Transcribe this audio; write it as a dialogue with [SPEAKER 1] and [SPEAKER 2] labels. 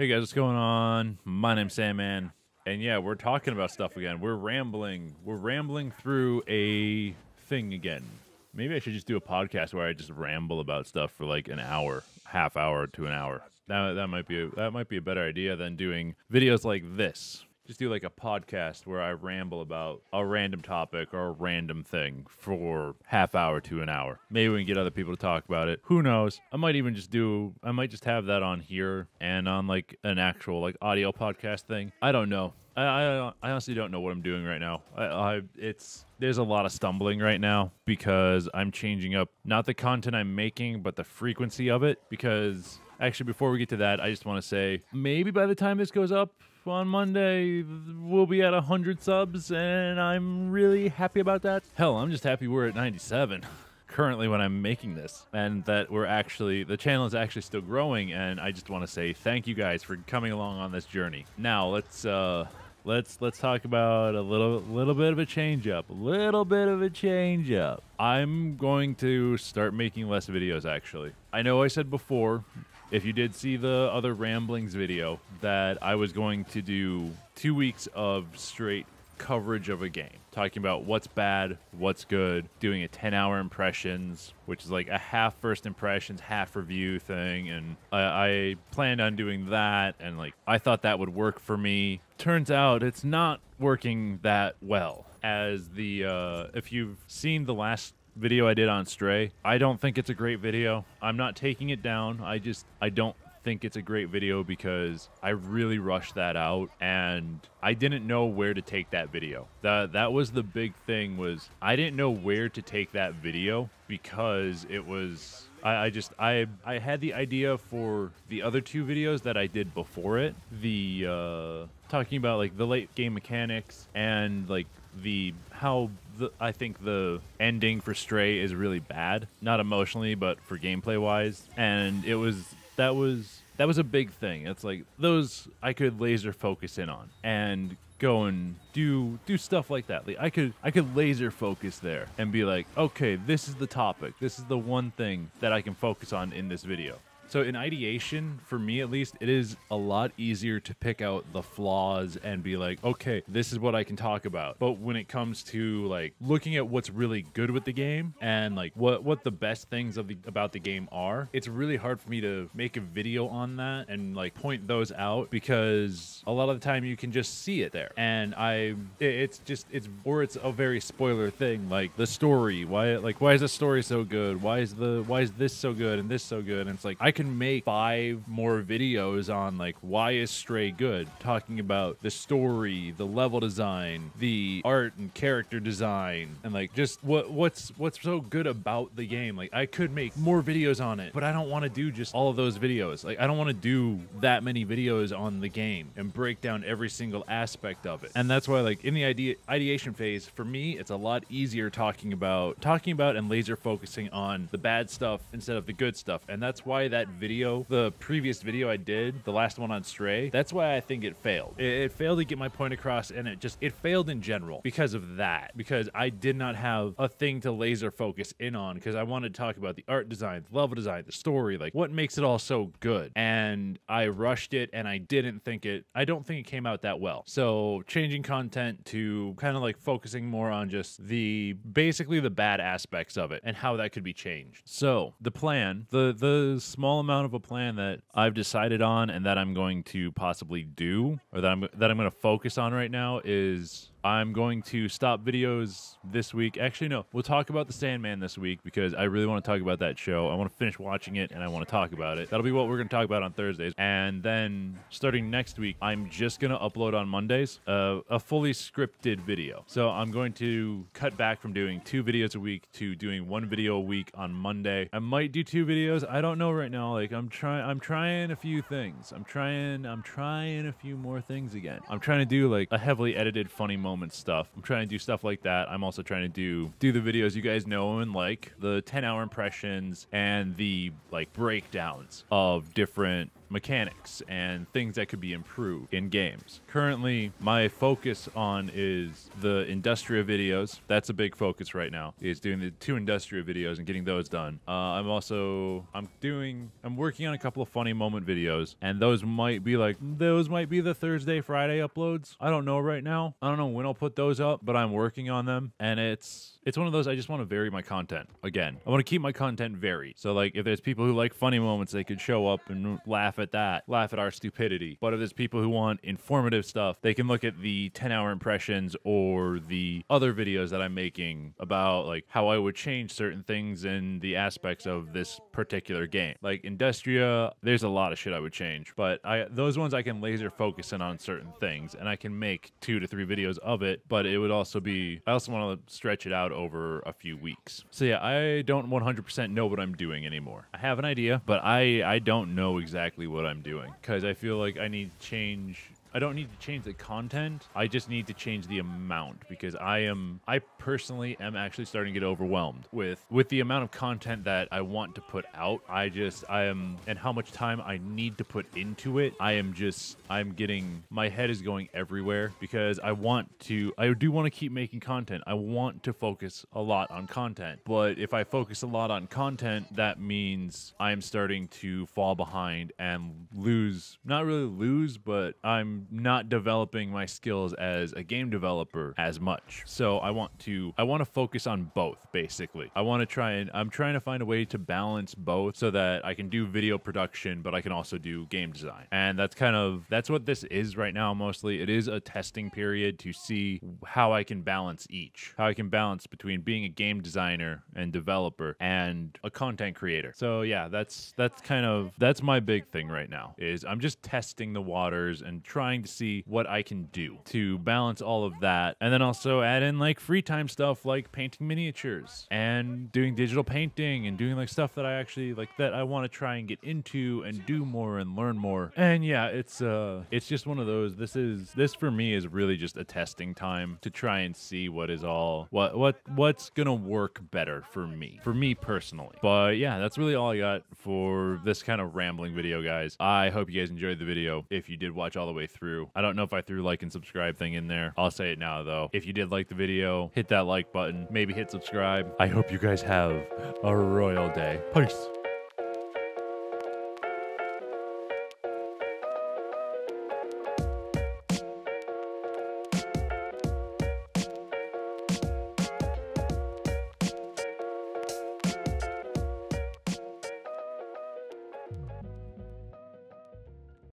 [SPEAKER 1] Hey guys, what's going on? My name's Sandman, and yeah, we're talking about stuff again. We're rambling. We're rambling through a thing again. Maybe I should just do a podcast where I just ramble about stuff for like an hour, half hour to an hour. That that might be a, that might be a better idea than doing videos like this. Just do like a podcast where I ramble about a random topic or a random thing for half hour to an hour. Maybe we can get other people to talk about it. Who knows? I might even just do I might just have that on here and on like an actual like audio podcast thing. I don't know. I, I, I honestly don't know what I'm doing right now. I, I it's there's a lot of stumbling right now because I'm changing up not the content I'm making but the frequency of it because actually before we get to that I just want to say maybe by the time this goes up on Monday we'll be at 100 subs and I'm really happy about that. Hell, I'm just happy we're at 97 currently when I'm making this and that we're actually the channel is actually still growing and I just want to say thank you guys for coming along on this journey. Now, let's uh let's let's talk about a little little bit of a change up. A little bit of a change up. I'm going to start making less videos actually. I know I said before if you did see the other ramblings video that I was going to do 2 weeks of straight coverage of a game, talking about what's bad, what's good, doing a 10 hour impressions, which is like a half first impressions, half review thing. And I, I planned on doing that, and like I thought that would work for me. Turns out it's not working that well. As the, uh, if you've seen the last video I did on Stray, I don't think it's a great video. I'm not taking it down. I just, I don't think it's a great video because I really rushed that out and I didn't know where to take that video. That that was the big thing was I didn't know where to take that video because it was I, I just I I had the idea for the other two videos that I did before it. The uh talking about like the late game mechanics and like the how the, I think the ending for Stray is really bad, not emotionally, but for gameplay wise. And it was that was that was a big thing. It's like those I could laser focus in on and go and do do stuff like that. Like I could I could laser focus there and be like, okay, this is the topic. This is the one thing that I can focus on in this video. So in ideation, for me at least, it is a lot easier to pick out the flaws and be like, okay, this is what I can talk about. But when it comes to like looking at what's really good with the game and like what what the best things of the about the game are, it's really hard for me to make a video on that and like point those out because a lot of the time you can just see it there. And I it's just it's or it's a very spoiler thing like the story. Why like why is the story so good? Why is the why is this so good and this so good? And it's like I can make five more videos on like why is Stray good, talking about the story, the level design, the art and character design, and like just what what's what's so good about the game. Like I could make more videos on it, but I don't want to do just all of those videos. Like I don't want to do that many videos on the game and break down every single aspect of it. And that's why like in the idea ideation phase, for me, it's a lot easier talking about talking about and laser focusing on the bad stuff instead of the good stuff. And that's why that video, the previous video I did, the last one on Stray, that's why I think it failed. It, it failed to get my point across and it just it failed in general because of that. Because I did not have a thing to laser focus in on because I wanted to talk about the art design, the level design, the story, like what makes it all so good. And I rushed it and I didn't think it I don't think it came out that well. So changing content to kind of like focusing more on just the basically the bad aspects of it and how that could be changed. So the plan, the the small amount of a plan that I've decided on and that I'm going to possibly do or that I'm that I'm going to focus on right now is I'm going to stop videos this week. Actually, no, we'll talk about the Sandman this week because I really want to talk about that show. I want to finish watching it and I want to talk about it. That'll be what we're going to talk about on Thursdays. And then starting next week, I'm just going to upload on Mondays uh, a fully scripted video. So I'm going to cut back from doing two videos a week to doing one video a week on Monday. I might do two videos. I don't know right now. Like I'm trying, I'm trying a few things. I'm trying, I'm trying a few more things again. I'm trying to do like a heavily edited funny moment stuff. I'm trying to do stuff like that. I'm also trying to do do the videos you guys know and like the 10 hour impressions and the like breakdowns of different mechanics and things that could be improved in games. Currently, my focus on is the Industria videos. That's a big focus right now. Is doing the two Industria videos and getting those done. Uh, I'm also I'm doing I'm working on a couple of funny moment videos, and those might be like those might be the Thursday Friday uploads. I don't know right now. I don't know when I'll put those up, but I'm working on them, and it's it's one of those I just want to vary my content. Again, I want to keep my content varied. So like if there's people who like funny moments, they could show up and laugh at that, laugh at our stupidity. But if there's people who want informative stuff, they can look at the 10 hour impressions or the other videos that I'm making about like how I would change certain things in the aspects of this particular game. Like Industria, there's a lot of shit I would change, but I those ones I can laser focus in on certain things and I can make two to three videos of it, but it would also be I also want to stretch it out over a few weeks. So yeah, I don't 100% know what I'm doing anymore. I have an idea, but I I don't know exactly what I'm doing cuz I feel like I need change I don't need to change the content. I just need to change the amount because I am I personally am actually starting to get overwhelmed with with the amount of content that I want to put out. I just I am and how much time I need to put into it. I am just I'm getting my head is going everywhere because I want to I do want to keep making content. I want to focus a lot on content. But if I focus a lot on content, that means I'm starting to fall behind and lose not really lose, but I'm not developing my skills as a game developer as much. So I want to I want to focus on both basically. I want to try and I'm trying to find a way to balance both so that I can do video production but I can also do game design. And that's kind of that's what this is right now mostly. It is a testing period to see how I can balance each. How I can balance between being a game designer and developer and a content creator. So yeah, that's that's kind of that's my big thing right now. Is I'm just testing the waters and trying trying to see what I can do to balance all of that. And then also add in like free time stuff like painting miniatures and doing digital painting and doing like stuff that I actually like that I want to try and get into and do more and learn more. And yeah, it's uh it's just one of those this is this for me is really just a testing time to try and see what is all what what what's going to work better for me. For me personally. But yeah, that's really all I got for this kind of rambling video, guys. I hope you guys enjoyed the video. If you did watch all the way through. I don't know if I threw like and subscribe thing in there. I'll say it now though. If you did like the video, hit that like button, maybe hit subscribe. I hope you guys have a royal day. Peace.